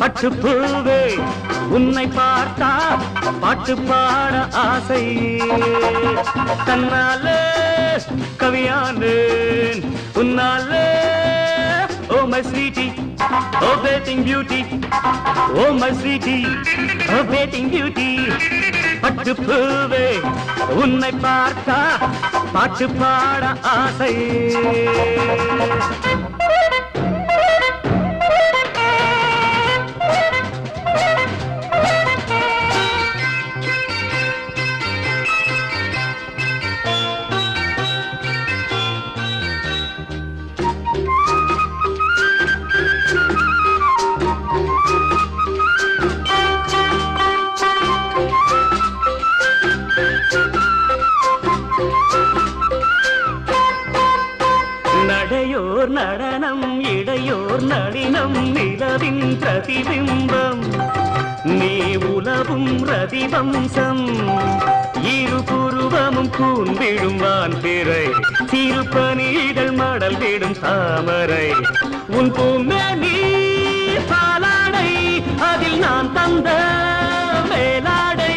பட்டு பூவே உன்னை பார்த்தா பாட்டு பாட ஆசை. தன்னாலே கவியானேன் உன்னாலே ஓ my sweety oh petting beauty. Oh my sweety oh petting beauty. பட்டு பூவே உன்னை பார்த்தா பாட்டு பாட ஆசை. நடையோர் நடனம் இடையோர் நளினம் நிலவின் பிரதிபிம்பம். நீ உலவும் ரதிவம்சம் இரு புருவமும் கூன்விடும் வான் பிறை திருப்பணிகள் மடல் விடும் தாமரை. உன் பூமேனி பாலாடை அதில் நான் தந்த மேலாடை.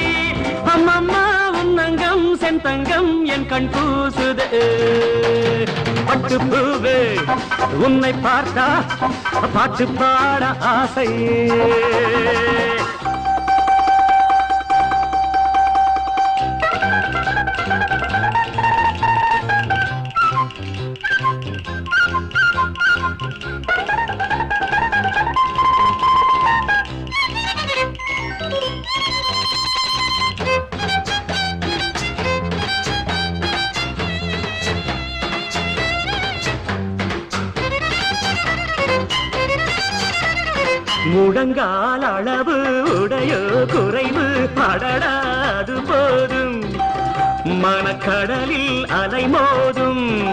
அம்மம்மா உன் அங்கம் சென் தங்கம் என் கண் பூசுதே. பட்டு பூவே. உன்னை பார்த்தா பாட்டு பாட ஆசையே. முடங்கால் அளவு உடையோ குறைவு படடாது போதும். மனக்கடலில் அலைமோதும்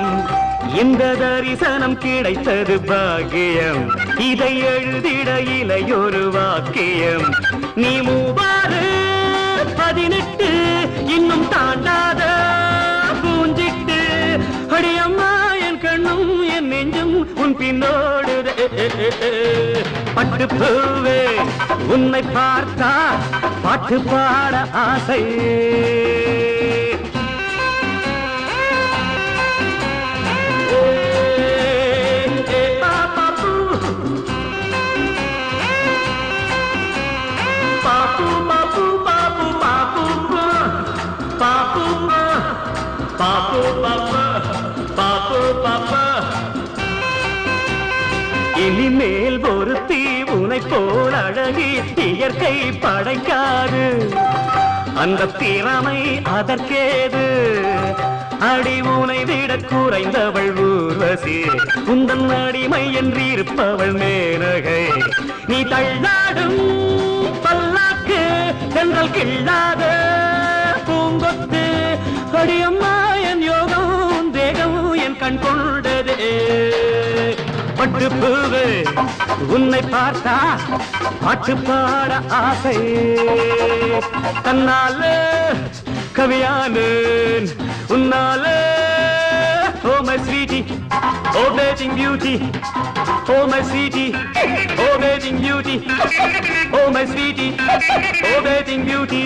இந்த தரிசனம் கிடைத்தது பாக்கியம். இதை எழுதிட இலையொரு வாக்கியம். நீ மூவாறு பதினெட்டு இன்னும் தாண்டா உன் பின்னோடு பட்டு பூவே உன்னை பார்த்தா பாட்டு பாட ஆசை இனிமேல் ஒருத்தி உனை போல் அழகி இயற்கை படைக்காது. அந்த திறமை அதற்கேது. அடி உனை விட குறைந்தவள் ஊர்வசி. உந்தன் அடிமை என்று இருப்பவள் மேனகை. நீ தள்ளாடும் பல்லாக்கு சென்றல் கிள்ளாத பூங்கொத்து. அடியம்மா என் யோகம் தேகமும் என் கண் கொண்டதே பட்டு பூவு உன்னை பார்த்தா பாட்டு பாட ஆசை. தன்னால கவியானேன் உன்னால ஓ my sweety oh petting beauty oh my sweety oh petting beauty oh my sweety oh petting beauty